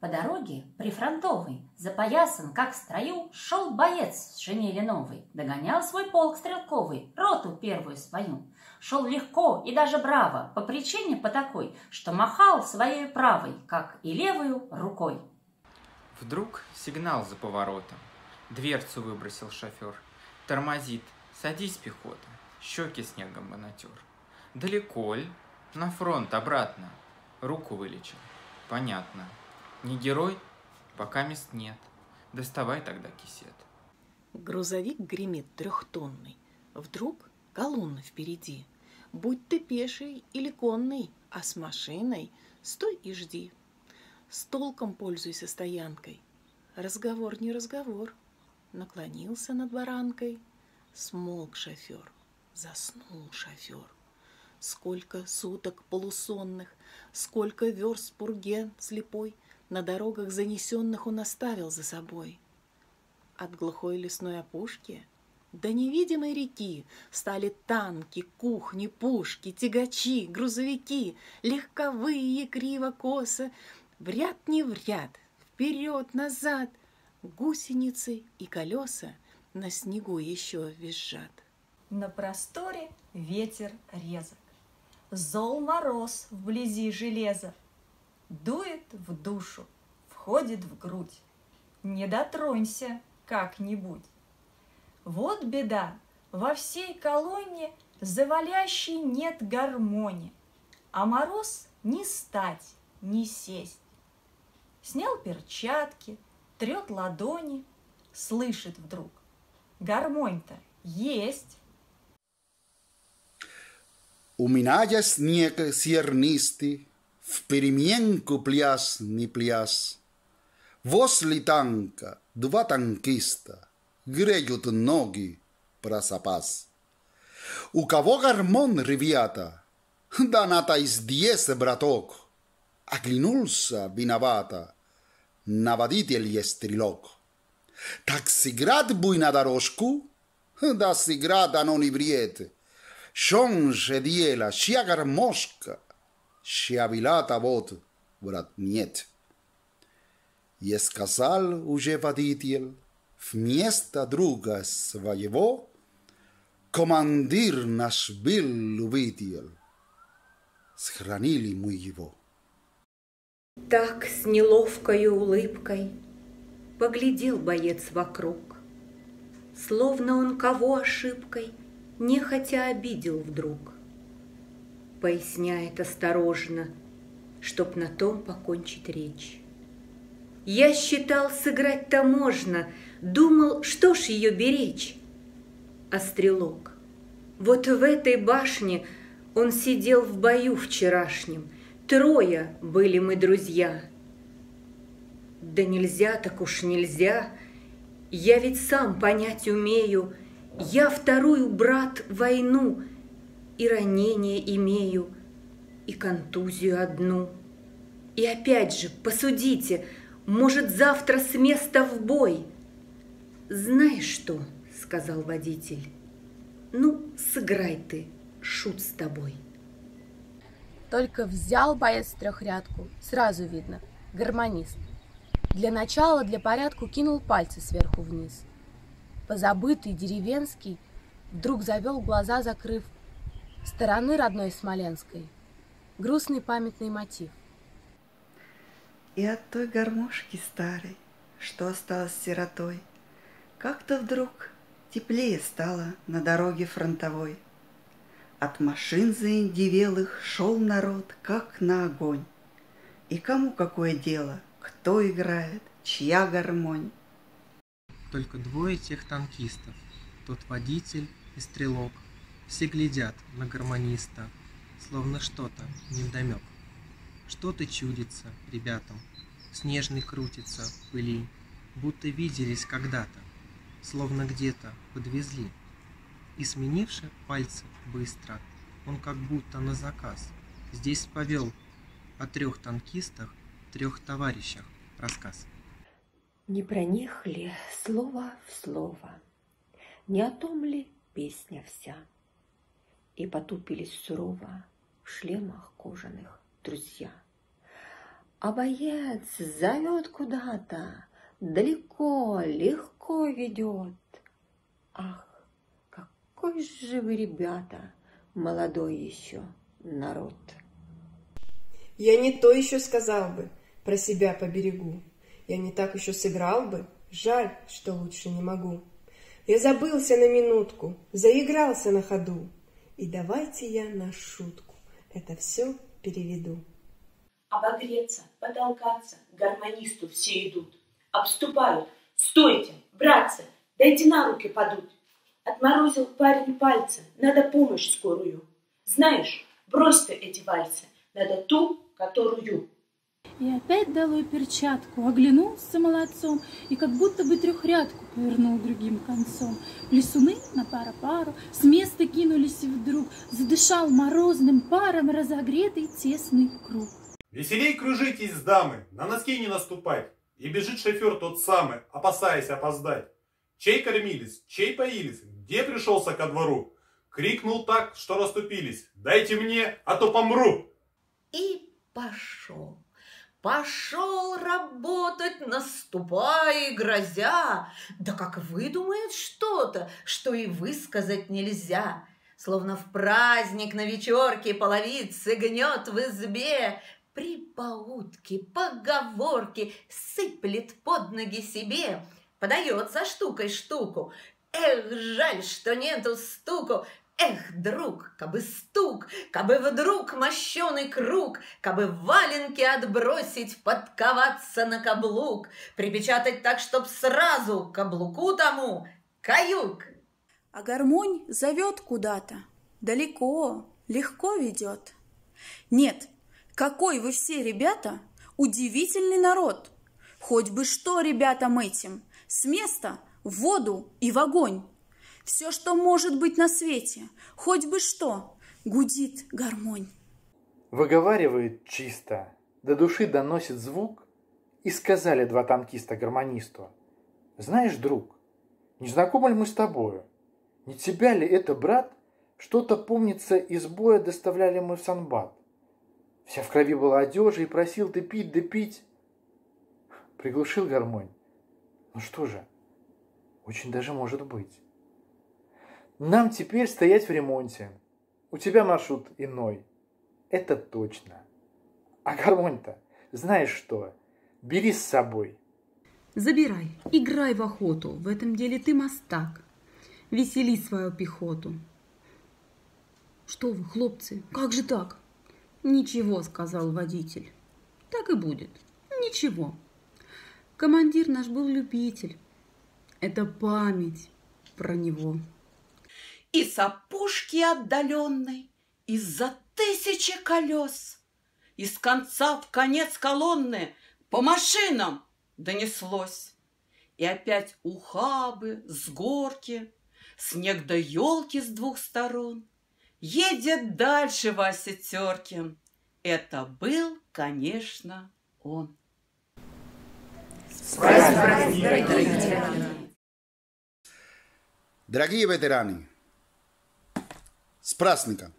По дороге, прифронтовой, запоясан, как в строю, Шел боец с шинели новой, Догонял свой полк стрелковый, Роту первую свою. Шел легко и даже браво, По причине по такой, Что махал своей правой, Как и левую рукой. Вдруг сигнал за поворотом. Дверцу выбросил шофер. Тормозит. Садись, пехота. Щеки снегом натер. Далеко ль? На фронт, обратно. Руку вылечил. Понятно. Не герой? Пока мест нет. Доставай тогда кисет. Грузовик гремит трехтонный. Вдруг колонна впереди. Будь ты пеший или конный, а с машиной стой и жди. С толком пользуйся стоянкой. Разговор не разговор. Наклонился над баранкой. Смолк шофер. Заснул шофер. Сколько суток полусонных, сколько верст пурге слепой На дорогах занесенных он оставил за собой. От глухой лесной опушки до невидимой реки Стали танки, кухни, пушки, тягачи, грузовики, Легковые, криво-косо, в ряд не в ряд, вперед, назад, Гусеницы и колеса на снегу еще визжат. На просторе ветер резок. Зол мороз вблизи железа. Дует в душу, входит в грудь. Не дотронься как-нибудь. Вот беда, во всей колонне Завалящей нет гармонии, А мороз не стать, не сесть. Снял перчатки, трет ладони, Слышит вдруг. Гармонь-то есть. У меня есть снег сернистый, В переменку пляс не пляс. Возле танка два танкиста Греют ноги про запас. У кого гармон, ребята? Да надо из диеса, браток. Оглянулся виновато. На водитель есть стрелок. Так сыграть буй на дорожку? Да сыграть оно не вред. Шонже дела, чья гармошка, чья вилата вот, брат, нет. И сказал уже водитель, вместо друга своего, командир наш был увидел. Схранили мы его. Так с неловкою улыбкой Поглядел боец вокруг, Словно он кого ошибкой Нехотя обидел вдруг. Поясняет осторожно, Чтоб на том покончить речь. Я считал, сыграть-то можно, Думал, что ж ее беречь. А стрелок, вот в этой башне Он сидел в бою вчерашнем, Трое были мы друзья. Да нельзя, так уж нельзя, Я ведь сам понять умею, Я вторую, брат, войну, И ранение имею, и контузию одну. И опять же, посудите, может, завтра с места в бой. Знаешь что, сказал водитель, ну, сыграй ты, шут с тобой. Только взял боец трехрядку, сразу видно, гармонист. Для начала, для порядку кинул пальцы сверху вниз. Позабытый деревенский вдруг завел глаза, закрыв стороны родной Смоленской. Грустный памятный мотив. И от той гармошки старой, что осталась сиротой, Как-то вдруг теплее стало на дороге фронтовой. От машин заиндивелых шел народ, как на огонь. И кому какое дело, кто играет, чья гармонь. Только двое тех танкистов, тот водитель и стрелок, все глядят на гармониста, словно что-то невдомек. Что-то чудится ребятам, снежный крутится пыли, будто виделись когда-то, словно где-то подвезли. И сменивши пальцы быстро, он как будто на заказ здесь повел о трех танкистах, трех товарищах рассказ. Не про них ли слово в слово, не о том ли песня вся? И потупились сурово в шлемах кожаных друзья. А боец зовет куда-то, далеко, легко ведет. Ах, какой же вы, ребята, молодой еще народ. Я не то еще сказал бы, про себя поберегу. Я не так еще сыграл бы, жаль, что лучше не могу. Я забылся на минутку, заигрался на ходу. И давайте я на шутку это все переведу. Обогреться, потолкаться, гармонисту все идут. Обступают. Стойте, братцы, дайте на руки подуть. Отморозил парень пальцы, надо помощь скорую. Знаешь, брось ты эти вальсы, надо ту, которую. И опять долой перчатку, оглянулся молодцом И как будто бы трехрядку повернул другим концом. Плесуны на пара-пару с места кинулись и вдруг Задышал морозным паром разогретый тесный круг. Веселей кружитесь, дамы, на носки не наступать. И бежит шофер тот самый, опасаясь опоздать. Чей кормились, чей поились, где пришелся ко двору? Крикнул так, что расступились. Дайте мне, а то помру. И пошел. Пошел работать, наступая и грозя, да как выдумает что-то, что и высказать нельзя. Словно в праздник на вечерке половицы гнет в избе, Припаутки, поговорки сыплет под ноги себе, Подает со штукой штуку. Эх, жаль, что нету стуку, Эх, друг, кабы стук, кабы вдруг мощеный круг, Кабы валенки отбросить, подковаться на каблук, Припечатать так, чтоб сразу каблуку тому каюк. А гармонь зовет куда-то, далеко, легко ведет. Нет, какой вы все, ребята, удивительный народ! Хоть бы что ребятам этим, с места в воду и в огонь. Все, что может быть на свете, хоть бы что, гудит гармонь. Выговаривает чисто, до души доносит звук, и сказали два танкиста гармонисту, «Знаешь, друг, не знакомы ли мы с тобою? Не тебя ли это, брат? Что-то, помнится, из боя доставляли мы в Санбат. Вся в крови была одежа, и просил ты пить да пить». Приглушил гармонь. Ну что же, очень даже может быть. Нам теперь стоять в ремонте. У тебя маршрут иной. Это точно. А гармонь-то, знаешь что, бери с собой. Забирай, играй в охоту, в этом деле ты мастак. Весели свою пехоту. Что вы, хлопцы, как же так? Ничего, сказал водитель. Так и будет. Ничего. Командир наш был любитель. Это память про него и с опушки отдаленной, из-за тысячи колес. Из конца в конец колонны по машинам донеслось. И опять ухабы с горки, снег до елки с двух сторон. Едет дальше Вася Теркин. Это был, конечно, он. Дорогие ветераны, праздником!